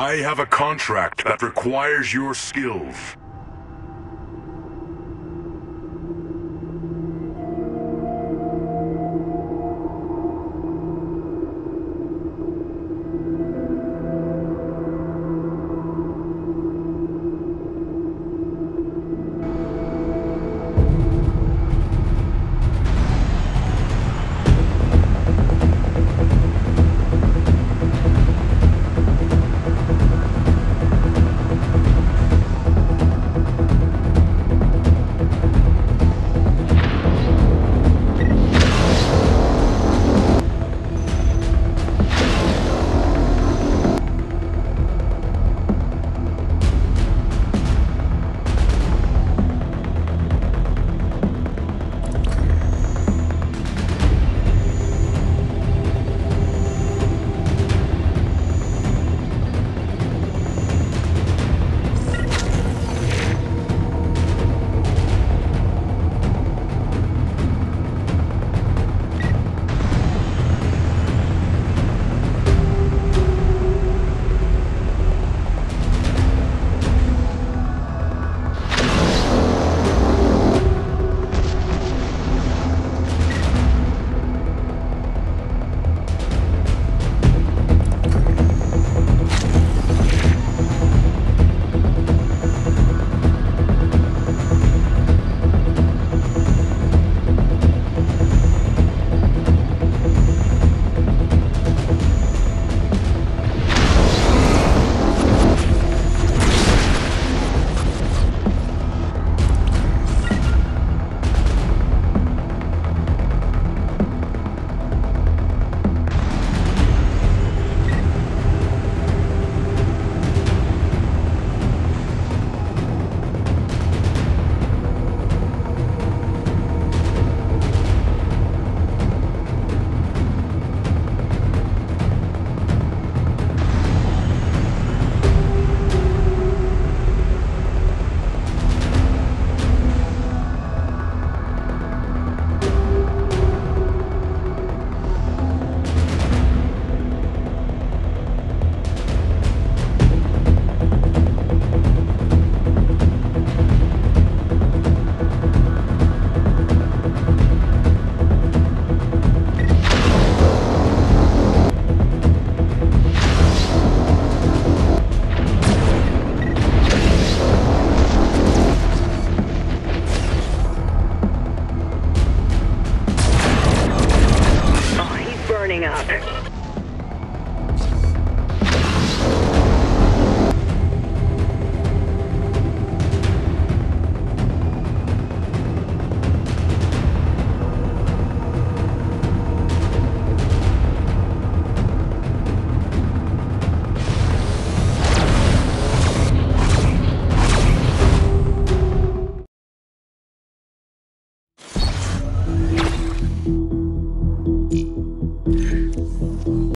I have a contract that requires your skills.